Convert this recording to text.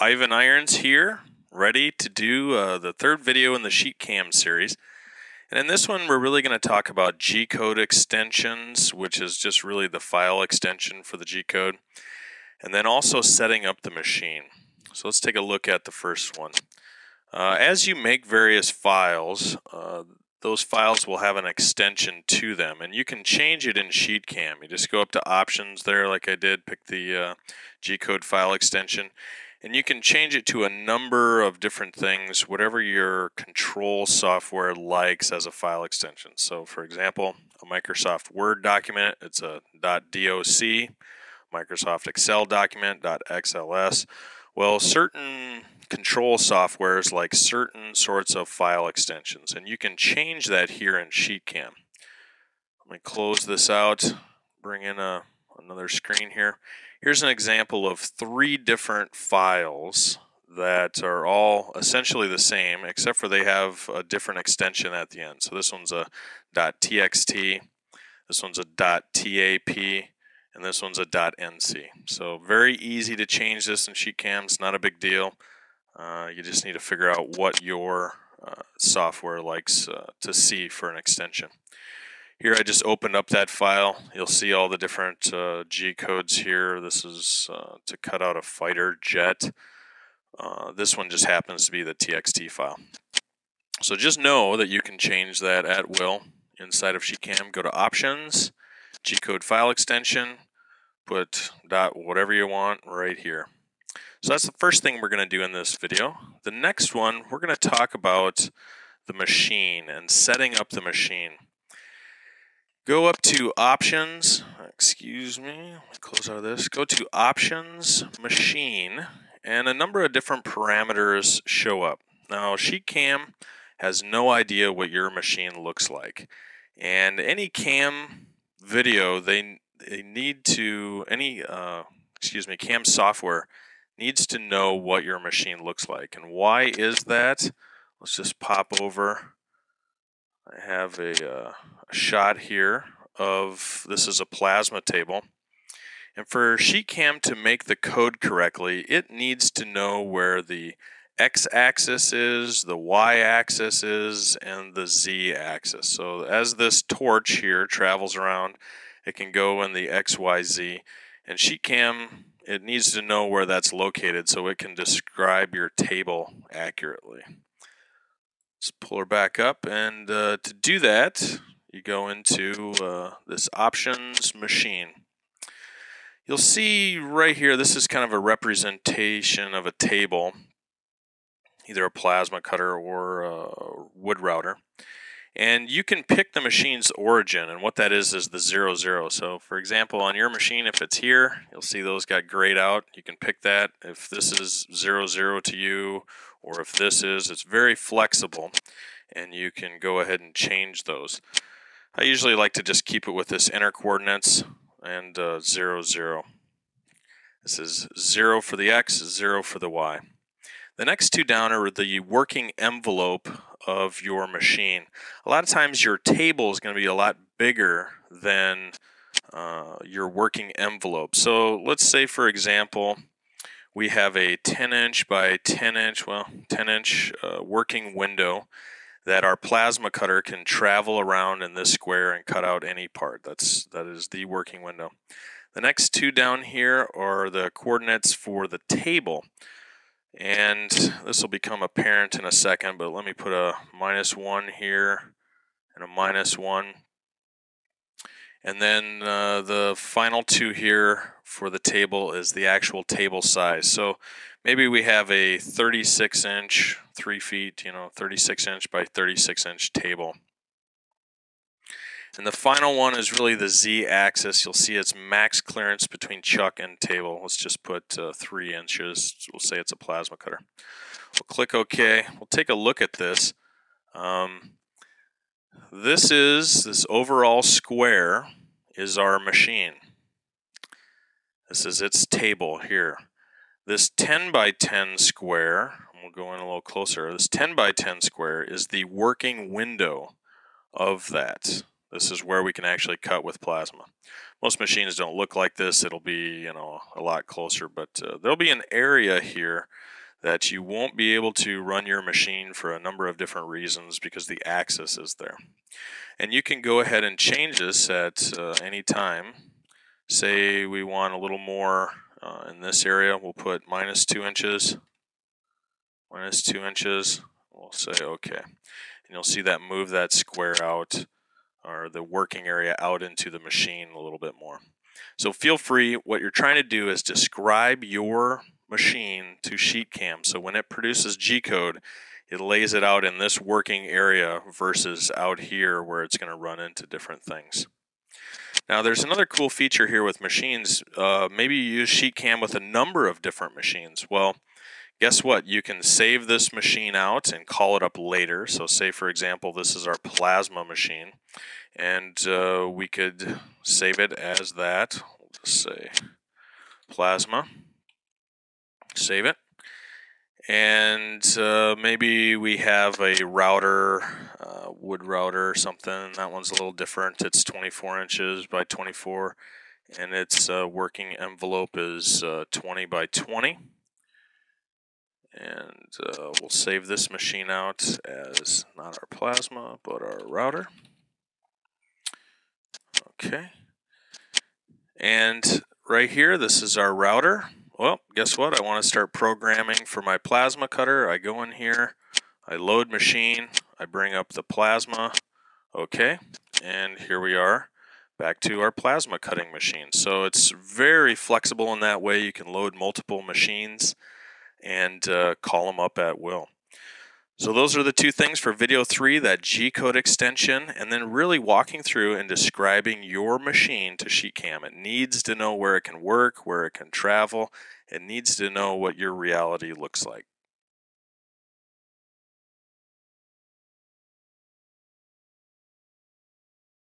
Ivan Irons here, ready to do uh, the third video in the SheetCam series. And in this one, we're really going to talk about G-code extensions, which is just really the file extension for the G-code, and then also setting up the machine. So let's take a look at the first one. Uh, as you make various files, uh, those files will have an extension to them, and you can change it in SheetCam. You just go up to Options there, like I did, pick the uh, G-code file extension, and you can change it to a number of different things, whatever your control software likes as a file extension. So, for example, a Microsoft Word document, it's a .doc, Microsoft Excel document, .xls. Well, certain control softwares like certain sorts of file extensions, and you can change that here in SheetCam. Let me close this out, bring in a, another screen here. Here's an example of three different files that are all essentially the same, except for they have a different extension at the end. So this one's a .txt, this one's a .tap, and this one's a .nc. So very easy to change this in SheetCam. It's not a big deal. Uh, you just need to figure out what your uh, software likes uh, to see for an extension. Here I just opened up that file. You'll see all the different uh, G codes here. This is uh, to cut out a fighter jet. Uh, this one just happens to be the TXT file. So just know that you can change that at will inside of SheetCam. Go to Options, G-code file extension, put dot whatever you want right here. So that's the first thing we're going to do in this video. The next one, we're going to talk about the machine and setting up the machine. Go up to options, excuse me, close out of this. Go to options, machine, and a number of different parameters show up. Now, SheetCam has no idea what your machine looks like. And any cam video, they, they need to, any, uh, excuse me, cam software needs to know what your machine looks like. And why is that? Let's just pop over. I have a, uh, shot here of this is a plasma table. And for SheetCam to make the code correctly, it needs to know where the x-axis is, the y-axis is, and the z-axis. So as this torch here travels around, it can go in the x, y, z. And SheetCam, it needs to know where that's located so it can describe your table accurately. Let's pull her back up, and uh, to do that, you go into uh, this options machine. You'll see right here, this is kind of a representation of a table, either a plasma cutter or a wood router. And you can pick the machine's origin, and what that is is the zero zero. So, for example, on your machine, if it's here, you'll see those got grayed out. You can pick that. If this is zero zero to you, or if this is, it's very flexible, and you can go ahead and change those. I usually like to just keep it with this inner coordinates and uh, 0, 0. This is 0 for the x, 0 for the y. The next two down are the working envelope of your machine. A lot of times your table is going to be a lot bigger than uh, your working envelope. So let's say, for example, we have a 10 inch by 10 inch, well, 10 inch uh, working window that our plasma cutter can travel around in this square and cut out any part. That's that is the working window. The next two down here are the coordinates for the table. And this will become apparent in a second, but let me put a minus 1 here and a minus 1. And then uh, the final two here for the table is the actual table size. So maybe we have a 36 inch, 3 feet, you know, 36 inch by 36 inch table. And the final one is really the z-axis. You'll see it's max clearance between chuck and table. Let's just put uh, 3 inches. We'll say it's a plasma cutter. We'll click OK. We'll take a look at this. Um, this is, this overall square is our machine. This is its table here. This 10 by 10 square, we'll go in a little closer, this 10 by 10 square is the working window of that. This is where we can actually cut with plasma. Most machines don't look like this. It'll be, you know, a lot closer, but uh, there'll be an area here that you won't be able to run your machine for a number of different reasons because the axis is there. And you can go ahead and change this at uh, any time. Say we want a little more uh, in this area, we'll put minus two inches, minus two inches, we'll say okay. And you'll see that move that square out or the working area out into the machine a little bit more. So feel free, what you're trying to do is describe your machine to SheetCam. So when it produces G-code, it lays it out in this working area versus out here where it's going to run into different things. Now there's another cool feature here with machines. Uh, maybe you use SheetCam with a number of different machines. Well, guess what? You can save this machine out and call it up later. So say for example, this is our plasma machine and uh, we could save it as that. Just say plasma. Save it. And uh, maybe we have a router, uh, wood router or something. That one's a little different. It's 24 inches by 24, and its uh, working envelope is uh, 20 by 20 and uh, we'll save this machine out as not our plasma but our router okay and right here this is our router well guess what? I want to start programming for my plasma cutter. I go in here I load machine I bring up the plasma. Okay and here we are back to our plasma cutting machine. So it's very flexible in that way. You can load multiple machines and uh, call them up at will. So those are the two things for video three, that G-code extension, and then really walking through and describing your machine to SheetCam. It needs to know where it can work, where it can travel. It needs to know what your reality looks like.